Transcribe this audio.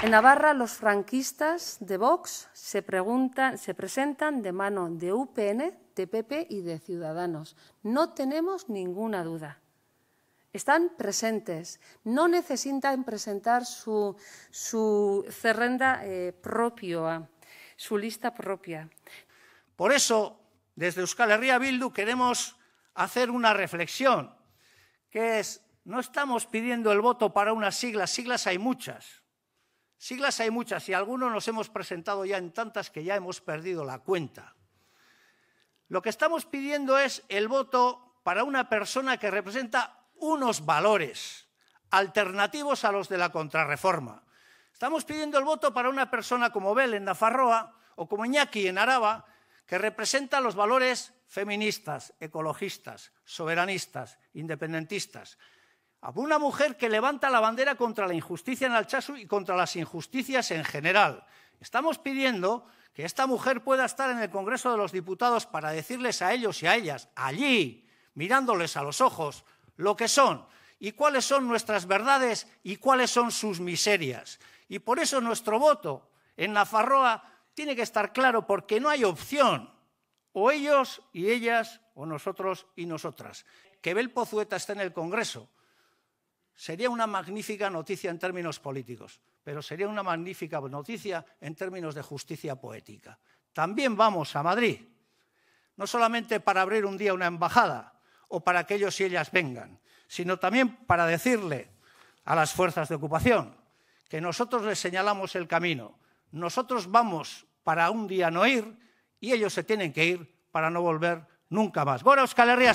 En Navarra, los franquistas de Vox se, se presentan de mano de UPN, de PP y de Ciudadanos. No tenemos ninguna duda. Están presentes, no necesitan presentar su, cerrenda eh, propia, su lista propia. Por eso, desde Euskal Herria Bildu queremos hacer una reflexión, que es, no estamos pidiendo el voto para unas siglas, siglas hay muchas. Siglas hay muchas y algunos nos hemos presentado ya en tantas que ya hemos perdido la cuenta. Lo que estamos pidiendo es el voto para una persona que representa unos valores alternativos a los de la contrarreforma. Estamos pidiendo el voto para una persona como Bel en Nafarroa o como Iñaki en Araba, que representa los valores feministas, ecologistas, soberanistas, independentistas. A una mujer que levanta la bandera contra la injusticia en Alchazu y contra las injusticias en general. Estamos pidiendo que esta mujer pueda estar en el Congreso de los Diputados para decirles a ellos y a ellas, allí, mirándoles a los ojos, lo que son y cuáles son nuestras verdades y cuáles son sus miserias. Y por eso nuestro voto en Nafarroa tiene que estar claro porque no hay opción o ellos y ellas, o nosotros y nosotras. Que Bel Pozueta esté en el Congreso sería una magnífica noticia en términos políticos, pero sería una magnífica noticia en términos de justicia poética. También vamos a Madrid, no solamente para abrir un día una embajada o para que ellos y ellas vengan, sino también para decirle a las fuerzas de ocupación que nosotros les señalamos el camino. Nosotros vamos para un día no ir y ellos se tienen que ir para no volver nunca más. Gora Euskal Herria.